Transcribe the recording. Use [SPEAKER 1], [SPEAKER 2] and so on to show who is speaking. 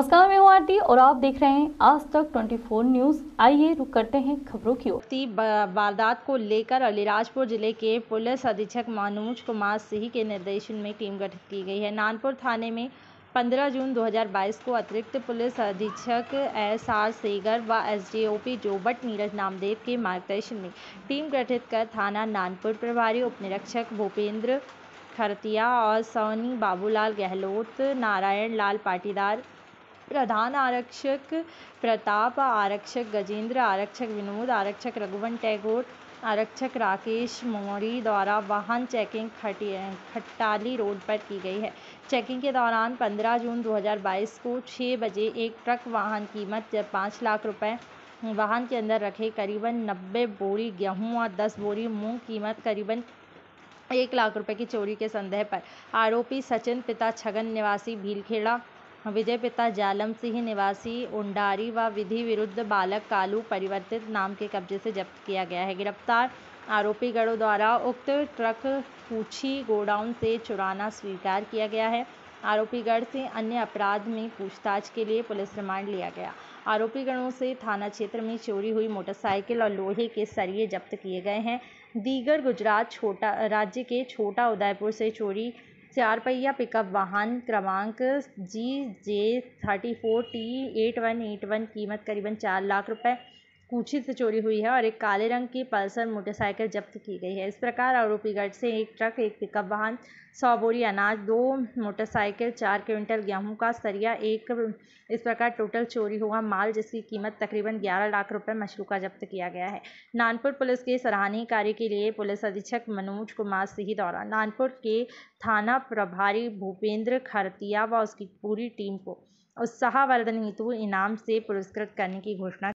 [SPEAKER 1] और आप देख रहे हैं आज तक 24 न्यूज़। आइए रुक करते हैं खबरों की ओर।
[SPEAKER 2] वारदात को लेकर अलीराजपुर ज़िले के पुलिस अधीक्षक मनोज कुमार सिंह के निर्देशन में टीम गठित की गई है। नानपुर थाने में 15 जून 2022 को अतिरिक्त पुलिस अधीक्षक एस आर सेगर व एसडीओपी जोबट नीरज नामदेव के मार्गदर्शन में टीम गठित कर थाना नानपुर प्रभारी उपनिरीक्षक भूपेंद्र खरतिया और सोनी बाबूलाल गहलोत, नारायण लाल पाटीदार प्रधान आरक्षक प्रताप, आरक्षक गजेंद्र, आरक्षक विनोद, आरक्षक रघुवन टैगोर, आरक्षक राकेश मौर्य द्वारा वाहन चेकिंग खट्टाली रोड पर की गई है। चेकिंग के दौरान 15 जून 2022 को 6 बजे एक ट्रक वाहन कीमत पाँच लाख रुपए वाहन के अंदर रखे करीबन 90 बोरी गेहूँ और 10 बोरी मूंग कीमत करीबन एक लाख रुपए की चोरी के संदेह पर आरोपी सचिन, पिता छगन, निवासी भीलखेड़ा विजय पिता जालम सिंह निवासी, उंडारी व विधि विरुद्ध बालक कालू परिवर्तित नाम के कब्जे से जब्त किया गया है। गिरफ़्तार आरोपी गढ़ों द्वारा उक्त ट्रक पूछी गोडाउन से चुराना स्वीकार किया गया है। आरोपीगढ़ से अन्य अपराध में पूछताछ के लिए पुलिस रिमांड लिया गया। आरोपीगढ़ों से थाना क्षेत्र में चोरी हुई मोटरसाइकिल और लोहे के सरिये जब्त किए गए हैं। दीगर गुजरात छोटा, राज्य के छोटा उदयपुर से चोरी चार पहिया पिकअप वाहन क्रमांक G J thirty four T eight one eight one कीमत करीबन चार लाख रुपए। कूची से चोरी हुई है और एक काले रंग की पल्सर मोटरसाइकिल जब्त की गई है। इस प्रकार आरोपीगढ़ से एक ट्रक, एक पिकअप वाहन, सौ बोरी अनाज, दो मोटरसाइकिल, चार क्विंटल गेहूँ का सरिया, एक इस प्रकार टोटल चोरी हुआ माल जिसकी कीमत तकरीबन ग्यारह लाख रुपए मशरूका जब्त किया गया है। नानपुर पुलिस के सराहनीय कार्य के लिए पुलिस अधीक्षक मनोज कुमार सिंह द्वारा नानपुर के थाना प्रभारी भूपेंद्र खरतिया व उसकी पूरी टीम को उत्साहवर्धन हेतु इनाम से पुरस्कृत करने की घोषणा